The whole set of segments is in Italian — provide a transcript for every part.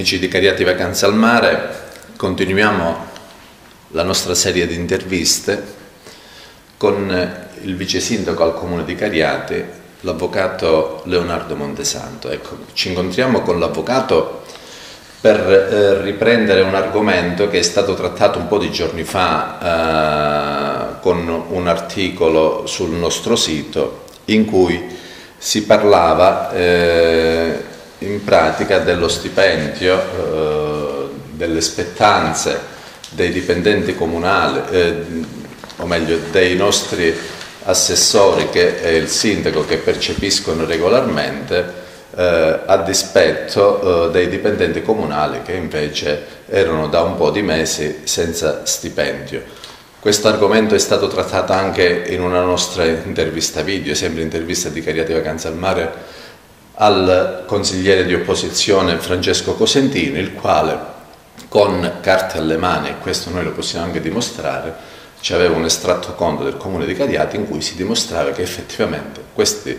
Amici di Cariati Vacanze al Mare, continuiamo la nostra serie di interviste con il vice sindaco al comune di Cariati, l'avvocato Leonardo Montesanto. Ecco, ci incontriamo con l'avvocato per eh, riprendere un argomento che è stato trattato un po' di giorni fa eh, con un articolo sul nostro sito in cui si parlava eh, in pratica dello stipendio, eh, delle spettanze dei dipendenti comunali, eh, o meglio dei nostri assessori che è il sindaco che percepiscono regolarmente eh, a dispetto eh, dei dipendenti comunali che invece erano da un po' di mesi senza stipendio. Questo argomento è stato trattato anche in una nostra intervista video, sempre intervista di Cariati Vacanze al Mare, al consigliere di opposizione Francesco Cosentino, il quale con carte alle mani, e questo noi lo possiamo anche dimostrare, ci aveva un estratto conto del comune di Cariati in cui si dimostrava che effettivamente questi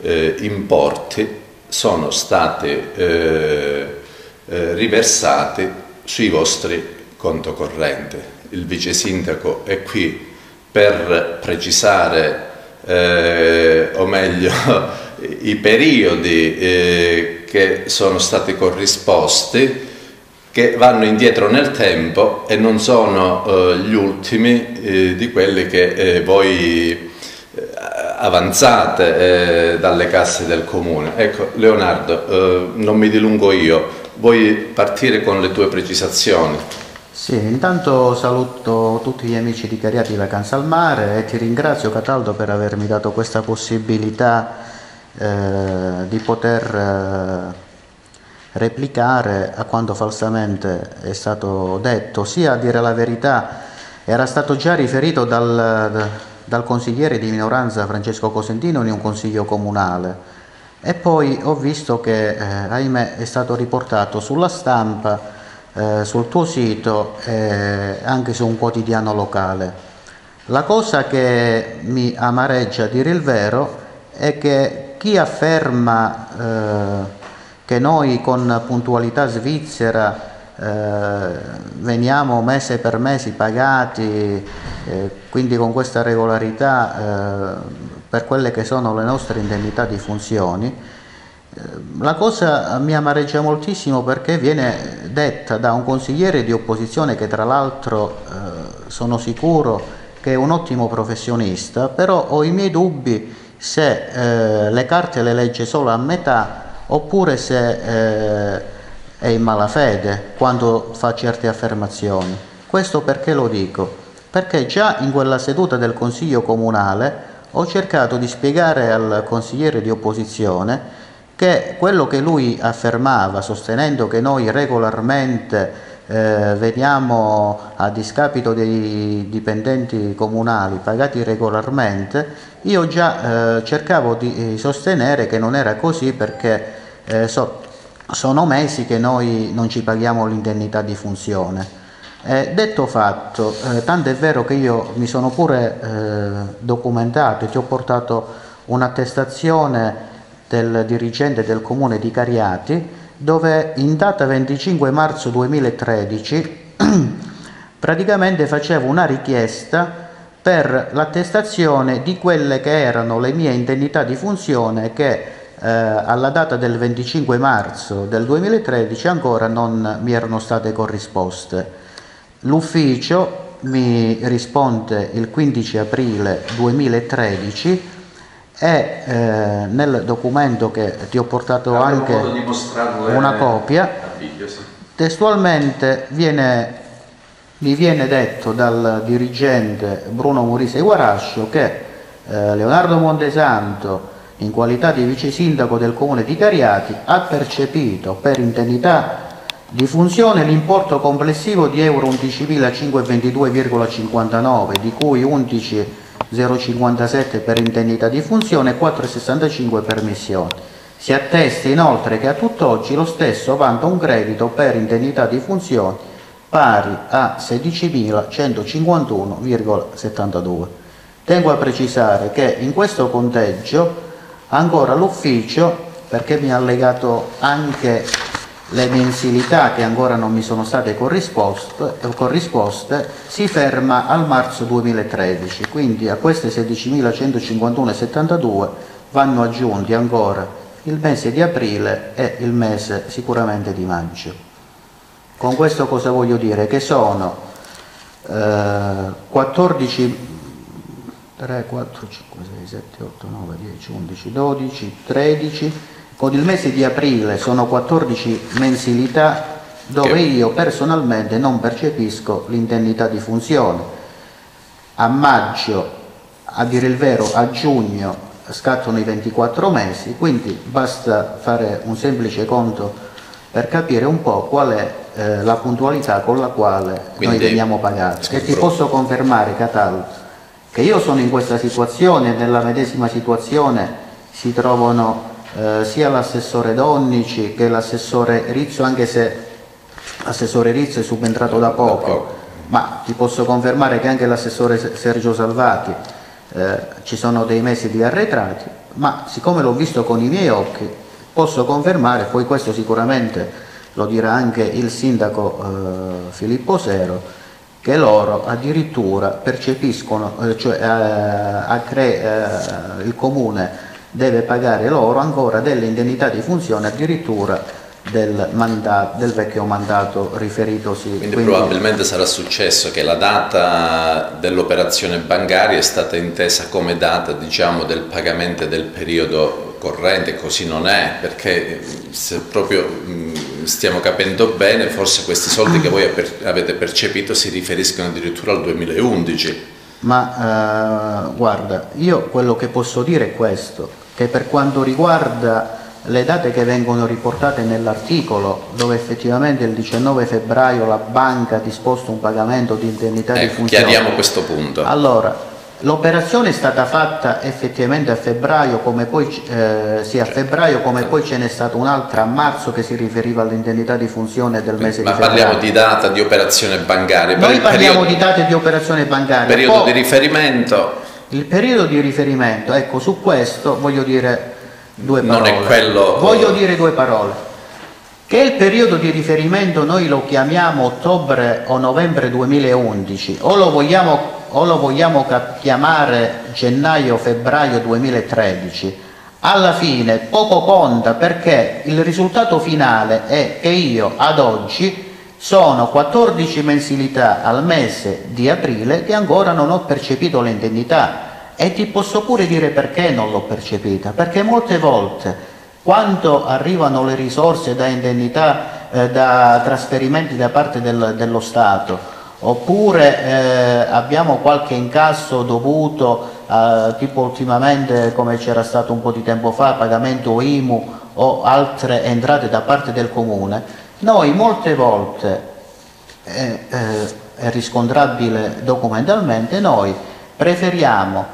eh, importi sono stati eh, eh, riversati sui vostri conto corrente. Il vice sindaco è qui per precisare, eh, o meglio, i periodi eh, che sono stati corrisposti che vanno indietro nel tempo e non sono eh, gli ultimi eh, di quelli che eh, voi eh, avanzate dalle casse del comune. Ecco, Leonardo, non mi dilungo io, vuoi partire con le tue precisazioni? Sì, intanto saluto tutti gli amici di Cariati Vacanza al Mare e ti ringrazio Cataldo per avermi dato questa possibilità eh, di poter eh, replicare a quanto falsamente è stato detto, sia a dire la verità, era stato già riferito dal, dal consigliere di minoranza Francesco Cosentino in un consiglio comunale e poi ho visto che, eh, ahimè, è stato riportato sulla stampa eh, sul tuo sito e anche su un quotidiano locale. La cosa che mi amareggia a dire il vero è che chi afferma eh, che noi con puntualità svizzera eh, veniamo mese per mese pagati, eh, quindi con questa regolarità eh, per quelle che sono le nostre indennità di funzioni, la cosa mi amareggia moltissimo perché viene detta da un consigliere di opposizione che tra l'altro eh, sono sicuro che è un ottimo professionista, però ho i miei dubbi se eh, le carte le legge solo a metà oppure se eh, è in malafede quando fa certe affermazioni. Questo perché lo dico? Perché già in quella seduta del Consiglio Comunale ho cercato di spiegare al consigliere di opposizione che quello che lui affermava, sostenendo che noi regolarmente eh, veniamo a discapito dei dipendenti comunali pagati regolarmente, io già eh, cercavo di sostenere che non era così perché eh, so, sono mesi che noi non ci paghiamo l'indennità di funzione. Eh, detto fatto, eh, tanto è vero che io mi sono pure eh, documentato e ti ho portato un'attestazione del dirigente del comune di Cariati, dove in data 25 marzo 2013 praticamente facevo una richiesta per l'attestazione di quelle che erano le mie indennità di funzione che eh, alla data del 25 marzo del 2013 ancora non mi erano state corrisposte. L'ufficio mi risponde il 15 aprile 2013 e eh, nel documento che ti ho portato anche una copia, video, sì. testualmente viene, mi viene detto dal dirigente Bruno Murise Guarascio che eh, Leonardo Montesanto in qualità di vice sindaco del comune di Cariati ha percepito per indennità di funzione l'importo complessivo di euro 11.522,59 di cui 11 0,57 per indennità di funzione e 4,65 per missione. Si attesta inoltre che a tutt'oggi lo stesso vanta un credito per indennità di funzione pari a 16.151,72. Tengo a precisare che in questo conteggio ancora l'ufficio, perché mi ha legato anche le mensilità che ancora non mi sono state corrisposte, corrisposte si ferma al marzo 2013, quindi a queste 16.151,72 vanno aggiunti ancora il mese di aprile e il mese sicuramente di maggio. Con questo cosa voglio dire? Che sono eh, 14 3, 4, 5, 6, 7, 8, 9, 10, 11, 12, 13 con il mese di aprile sono 14 mensilità dove io personalmente non percepisco l'indennità di funzione. A maggio, a dire il vero, a giugno scattano i 24 mesi, quindi basta fare un semplice conto per capire un po' qual è eh, la puntualità con la quale quindi, noi veniamo pagati. E ti posso confermare, Cataldo, che io sono in questa situazione, nella medesima situazione si trovano eh, sia l'assessore Donnici che l'assessore Rizzo, anche se l'assessore Rizzo è subentrato da poco, ma ti posso confermare che anche l'assessore Sergio Salvati eh, ci sono dei mesi di arretrati, ma siccome l'ho visto con i miei occhi posso confermare, poi questo sicuramente lo dirà anche il sindaco eh, Filippo Sero, che loro addirittura percepiscono, eh, cioè eh, il comune deve pagare loro ancora delle indennità di funzione addirittura del, mandato, del vecchio mandato riferitosi. Quindi, quindi, probabilmente sarà successo che la data dell'operazione bancaria è stata intesa come data diciamo, del pagamento del periodo corrente, così non è, perché se proprio stiamo capendo bene, forse questi soldi che voi avete percepito si riferiscono addirittura al 2011. Ma eh, guarda, io quello che posso dire è questo, che per quanto riguarda le date che vengono riportate nell'articolo, dove effettivamente il 19 febbraio la banca ha disposto un pagamento di indennità ecco, di funzione. Chiariamo questo punto. Allora, l'operazione è stata fatta effettivamente a febbraio, come poi, eh, sì, a febbraio, come poi ce n'è stata un'altra a marzo che si riferiva all'indennità di funzione del mese Ma di febbraio. Ma parliamo di data di operazione bancaria. Noi parliamo periodo, di date di operazione bancaria. Periodo poi, di riferimento il periodo di riferimento, ecco, su questo voglio dire due parole. Non è quello... Voglio dire due parole. Che il periodo di riferimento noi lo chiamiamo ottobre o novembre 2011 o lo vogliamo, o lo vogliamo chiamare gennaio-febbraio 2013, alla fine poco conta perché il risultato finale è che io ad oggi sono 14 mensilità al mese di aprile che ancora non ho percepito l'indennità. E ti posso pure dire perché non l'ho percepita, perché molte volte quando arrivano le risorse da indennità, eh, da trasferimenti da parte del, dello Stato, oppure eh, abbiamo qualche incasso dovuto, eh, tipo ultimamente come c'era stato un po' di tempo fa, pagamento IMU o altre entrate da parte del Comune, noi molte volte, è, è riscontrabile documentalmente, noi preferiamo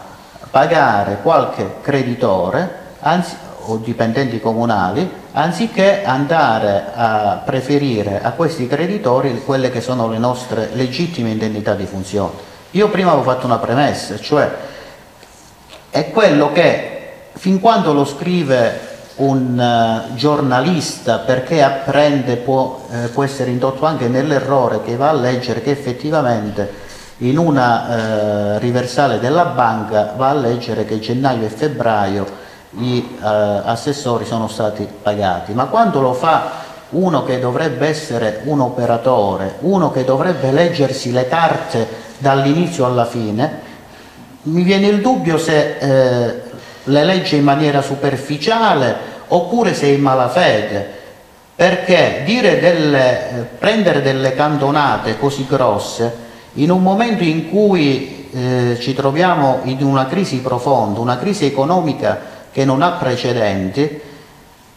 pagare qualche creditore anzi, o dipendenti comunali anziché andare a preferire a questi creditori quelle che sono le nostre legittime indennità di funzione. Io prima avevo fatto una premessa, cioè è quello che fin quando lo scrive un uh, giornalista perché apprende può, eh, può, essere indotto anche nell'errore che va a leggere che effettivamente in una eh, riversale della banca va a leggere che gennaio e febbraio gli eh, assessori sono stati pagati, ma quando lo fa uno che dovrebbe essere un operatore, uno che dovrebbe leggersi le carte dall'inizio alla fine, mi viene il dubbio se eh, le legge in maniera superficiale oppure sei in malafede, perché delle, eh, prendere delle cantonate così grosse in un momento in cui eh, ci troviamo in una crisi profonda, una crisi economica che non ha precedenti,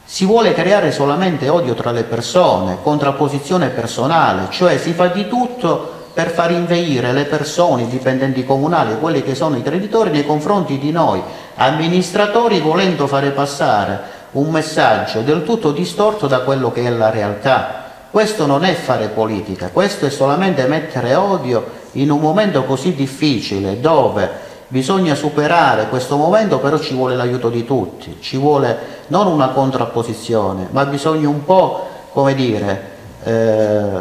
si vuole creare solamente odio tra le persone, contrapposizione personale, cioè si fa di tutto per far inveire le persone, i dipendenti comunali, quelli che sono i creditori nei confronti di noi, amministratori volendo fare passare un messaggio del tutto distorto da quello che è la realtà. Questo non è fare politica, questo è solamente mettere odio in un momento così difficile dove bisogna superare questo momento, però ci vuole l'aiuto di tutti, ci vuole non una contrapposizione, ma bisogna un po' come dire, eh,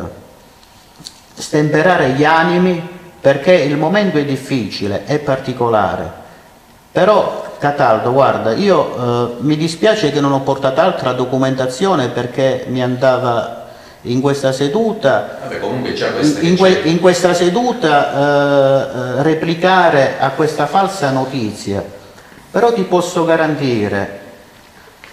stemperare gli animi perché il momento è difficile, è particolare. Però Cataldo, guarda, io eh, mi dispiace che non ho portato altra documentazione perché mi andava in questa seduta, Vabbè, in, que, in, questa seduta eh, eh, replicare a questa falsa notizia, però ti posso garantire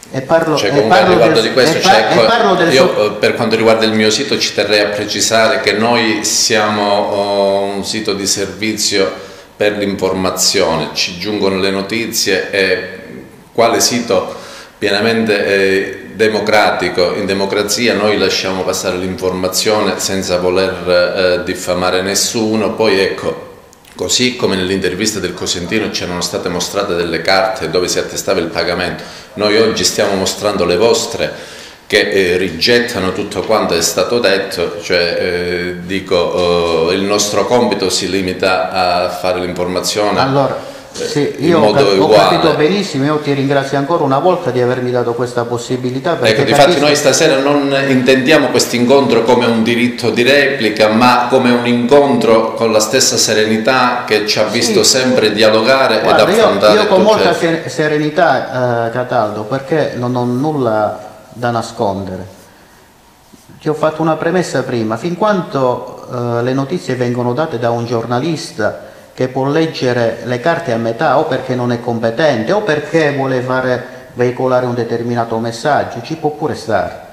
e parlo, cioè, e parlo del, di questo, cioè, par- del io so- per quanto riguarda il mio sito ci terrei a precisare che noi siamo oh, un sito di servizio per l'informazione, ci giungono le notizie e quale sito pienamente eh, democratico, in democrazia noi lasciamo passare l'informazione senza voler eh, diffamare nessuno, poi ecco, così come nell'intervista del Cosentino c'erano state mostrate delle carte dove si attestava il pagamento, noi oggi stiamo mostrando le vostre che eh, rigettano tutto quanto è stato detto, cioè eh, dico eh, il nostro compito si limita a fare l'informazione. Allora sì, io ho, ho, capito benissimo, io ti ringrazio ancora una volta di avermi dato questa possibilità. Ecco, capisco... noi stasera non intendiamo questo incontro come un diritto di replica, ma come un incontro con la stessa serenità che ci ha visto sì. sempre dialogare Guarda, ed affrontare. Io, io con molta serenità, eh, Cataldo, perché non ho nulla da nascondere. Ti ho fatto una premessa prima, fin quanto eh, le notizie vengono date da un giornalista che può leggere le carte a metà o perché non è competente o perché vuole fare, veicolare un determinato messaggio, ci può pure stare.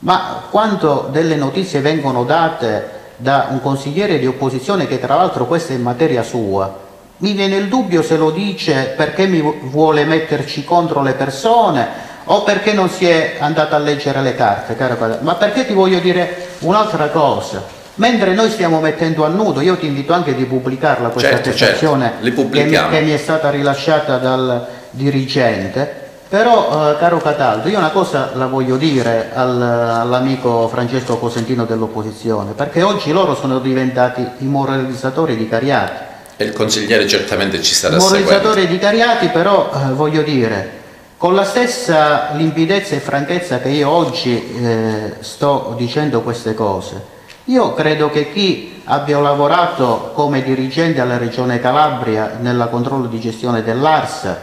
Ma quando delle notizie vengono date da un consigliere di opposizione che tra l'altro questa è materia sua, mi viene il dubbio se lo dice perché mi vuole metterci contro le persone o perché non si è andato a leggere le carte, caro ma perché ti voglio dire un'altra cosa. Mentre noi stiamo mettendo a nudo, io ti invito anche di pubblicarla questa certo, attestazione certo. che, mi, che, mi, è stata rilasciata dal dirigente, però eh, caro Cataldo, io una cosa la voglio dire al, all'amico Francesco Cosentino dell'opposizione, perché oggi loro sono diventati i moralizzatori di Cariati. E il consigliere certamente ci sarà seguendo. Moralizzatori di Cariati, però eh, voglio dire, con la stessa limpidezza e franchezza che io oggi eh, sto dicendo queste cose, io credo che chi abbia lavorato come dirigente alla Regione Calabria nella controllo di gestione dell'ARS,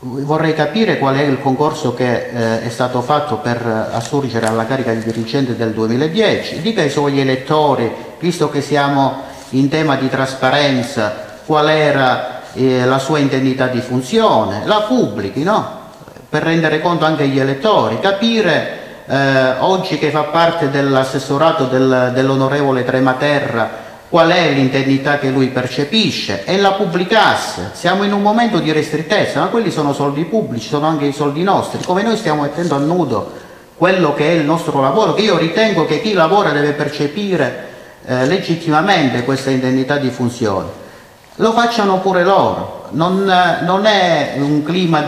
vorrei capire qual è il concorso che eh, è stato fatto per assurgere alla carica di dirigente del 2010, dica ai suoi elettori, visto che siamo in tema di trasparenza, qual era eh, la sua indennità di funzione, la pubblichi, no? per rendere conto anche agli elettori, capire eh, oggi che fa parte dell'assessorato del, dell'onorevole Trematerra qual è l'indennità che lui percepisce e la pubblicasse. Siamo in un momento di restritezza, ma quelli sono soldi pubblici, sono anche i soldi nostri, come noi stiamo mettendo a nudo quello che è il nostro lavoro, che io ritengo che chi lavora deve percepire eh, legittimamente questa indennità di funzione lo facciano pure loro. Non, non, è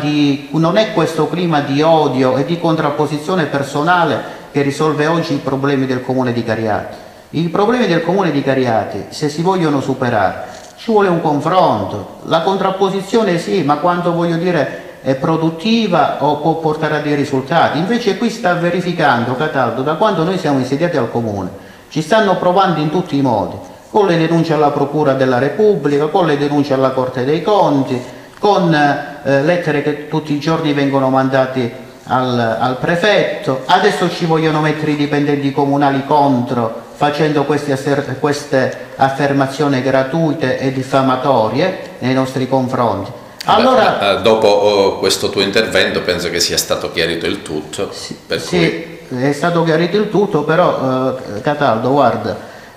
di, non, è questo clima di odio e di contrapposizione personale che risolve oggi i problemi del comune di Cariati. I problemi del comune di Cariati, se si vogliono superare, ci vuole un confronto. La contrapposizione sì, ma quando voglio dire è produttiva o può portare a dei risultati. Invece qui sta verificando, Cataldo, da quando noi siamo insediati al comune, ci stanno provando in tutti i modi con le denunce alla Procura della Repubblica, con le denunce alla Corte dei Conti, con eh, lettere che tutti i giorni vengono mandate al, al, prefetto, adesso ci vogliono mettere i dipendenti comunali contro facendo queste, queste affermazioni gratuite e diffamatorie nei nostri confronti. Allora, Beh, eh, dopo oh, questo tuo intervento penso che sia stato chiarito il tutto. Sì, sì cui... è stato chiarito il tutto, però eh, Cataldo, guarda,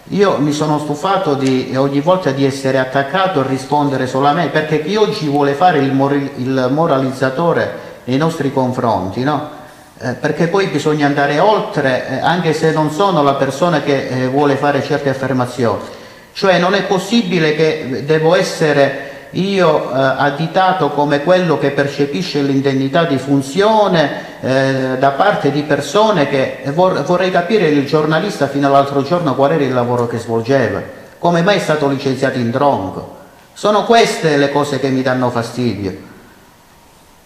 io mi sono stufato di, ogni volta di essere attaccato e rispondere me, perché chi oggi vuole fare il, mori, il moralizzatore nei nostri confronti, no? eh, perché poi bisogna andare oltre, eh, anche se non sono la persona che eh, vuole fare certe affermazioni. Cioè non è possibile che devo essere io eh, additato come quello che percepisce l'indennità di funzione eh, da parte di persone che vor vorrei capire il giornalista fino all'altro giorno qual era il lavoro che svolgeva, come mai è stato licenziato in tronco. Sono queste le cose che mi danno fastidio.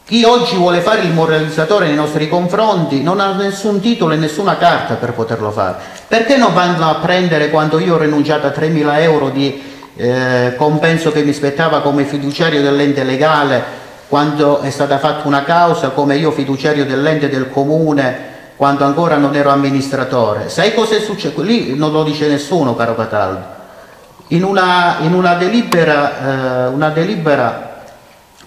Chi oggi vuole fare il moralizzatore nei nostri confronti non ha nessun titolo e nessuna carta per poterlo fare. Perché non vanno a prendere quando io ho rinunciato a 3.000 euro di eh, compenso che mi spettava come fiduciario dell'ente legale quando è stata fatta una causa come io fiduciario dell'ente del comune quando ancora non ero amministratore. Sai cosa è successo? Lì non lo dice nessuno, caro Cataldo. In una, in una, delibera, eh, una delibera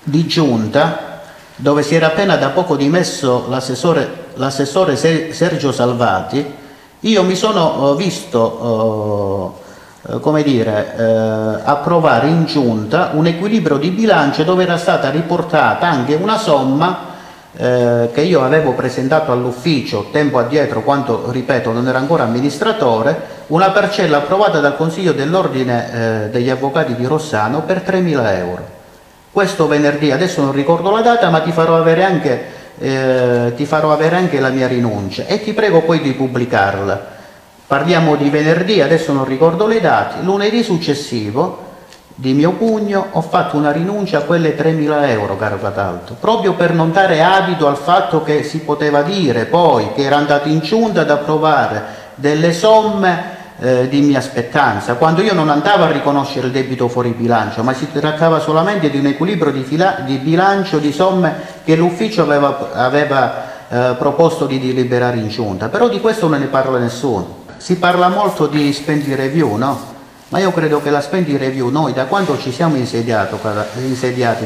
di giunta dove si era appena da poco dimesso l'assessore Sergio Salvati, io mi sono eh, visto eh, come dire, eh, approvare in giunta un equilibrio di bilancio dove era stata riportata anche una somma eh, che io avevo presentato all'ufficio tempo addietro, quando, ripeto, non era ancora amministratore, una parcella approvata dal Consiglio dell'Ordine eh, degli Avvocati di Rossano per 3.000 euro. Questo venerdì, adesso non ricordo la data, ma ti farò avere anche, eh, ti farò avere anche la mia rinuncia e ti prego poi di pubblicarla. Parliamo di venerdì, adesso non ricordo le date, lunedì successivo di mio pugno ho fatto una rinuncia a quelle 3.000 euro, caro Cataldo, proprio per non dare adito al fatto che si poteva dire poi che era andato in giunta ad approvare delle somme eh, di mia spettanza, quando io non andavo a riconoscere il debito fuori bilancio, ma si trattava solamente di un equilibrio di, di bilancio di somme che l'ufficio aveva, aveva eh, proposto di deliberare in giunta, però di questo non ne parla nessuno. Si parla molto di spendi review, no? ma io credo che la spending review noi da quando ci siamo insediati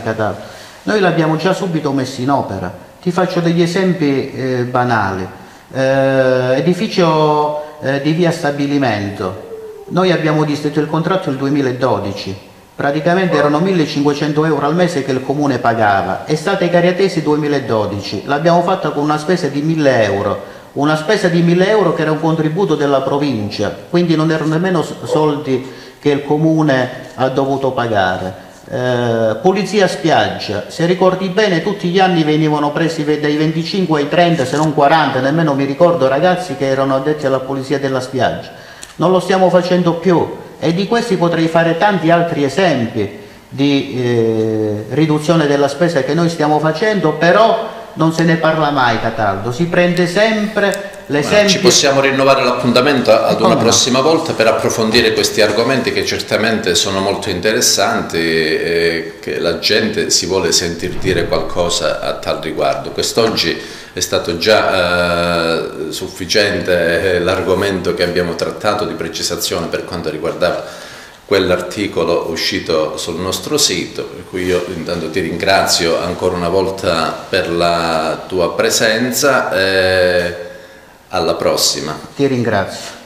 Qatar, noi l'abbiamo già subito messo in opera. Ti faccio degli esempi eh, banali. Eh, edificio eh, di via stabilimento. Noi abbiamo distretto il contratto nel 2012 praticamente erano 1500 euro al mese che il comune pagava. Estate cariatesi 2012 l'abbiamo fatta con una spesa di 1000 euro una spesa di 1000 euro che era un contributo della provincia, quindi non erano nemmeno soldi che il comune ha dovuto pagare. Eh, pulizia spiaggia, se ricordi bene tutti gli anni venivano presi dai 25 ai 30 se non 40, nemmeno mi ricordo ragazzi che erano addetti alla pulizia della spiaggia. Non lo stiamo facendo più e di questi potrei fare tanti altri esempi di eh, riduzione della spesa che noi stiamo facendo, però non se ne parla mai Cataldo, si prende sempre l'esempio... Ci possiamo rinnovare l'appuntamento ad una prossima volta per approfondire questi argomenti che certamente sono molto interessanti e che la gente si vuole sentir dire qualcosa a tal riguardo. Quest'oggi è stato già eh, sufficiente l'argomento che abbiamo trattato di precisazione per quanto riguardava quell'articolo uscito sul nostro sito, per cui io intanto ti ringrazio ancora una volta per la tua presenza e alla prossima. Ti ringrazio.